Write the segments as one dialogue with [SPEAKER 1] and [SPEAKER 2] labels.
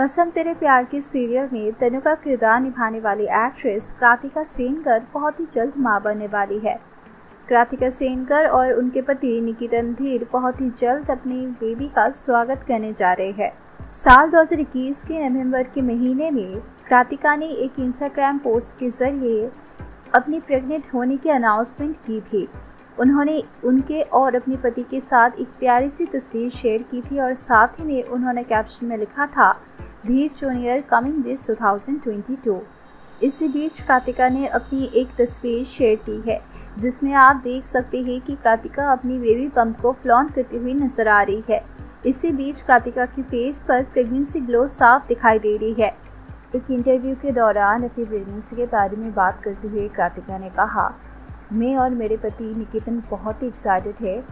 [SPEAKER 1] कसम तेरे प्यार के सीरियल में तनु का किरदार निभाने वाली एक्ट्रेस क्रातिका सेनकर बहुत ही जल्द माँ बनने वाली है। क्रातिका सेनकर और उनके पति निकितन धीर बहुत ही जल्द अपनी बेबी का स्वागत करने जा रहे हैं। साल 2021 के नवंबर के महीने में क्रातिका ने एक इंस्टाग्राम पोस्ट के ज़रिए अपनी प्रेग्नेंट होने की अनाउंसमेंट की थी। उन्होंने उनके और अपने पति के साथ एक प्यारी सी तस्वीर शेयर की थी और साथ ही में उन्होंने कैप्शन में लिखा था धीर जूनियर कमिंग दिस 2022 इसी बीच कार्तिका ने अपनी एक तस्वीर शेयर की है, जिसमें आप देख सकते हैं कि कार्तिका अपनी बेबी पम्प को फ्लॉन्ट करती हुई नज़र आ रही है। इसी बीच कार्तिका की फेस पर प्रेगनेंसी ग्लो साफ़ दिखाई दे रही है। एक इंटरव्यू के दौरान अपनी प्रेगनेंसी के बारे में बात करते हुए कार्तिका ने कहा, मैं और मेरे पति निकेतन बहुत ही एक्साइटेड है।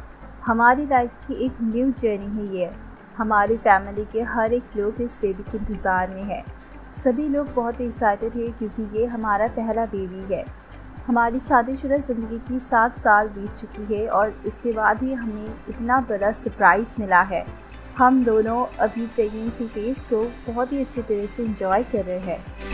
[SPEAKER 1] हमारी लाइफ की एक न्यू जर्नी है ये। हमारी फैमिली के हर एक लोग इस बेबी के इंतज़ार में है। सभी लोग बहुत एक्साइटेड है क्योंकि ये हमारा पहला बेबी है। हमारी शादीशुदा ज़िंदगी की सात साल बीत चुकी है और इसके बाद ही हमें इतना बड़ा सरप्राइज़ मिला है। हम दोनों अभी प्रेगनेंसी फ़ेज़ को बहुत ही अच्छी तरह से इंजॉय कर रहे हैं।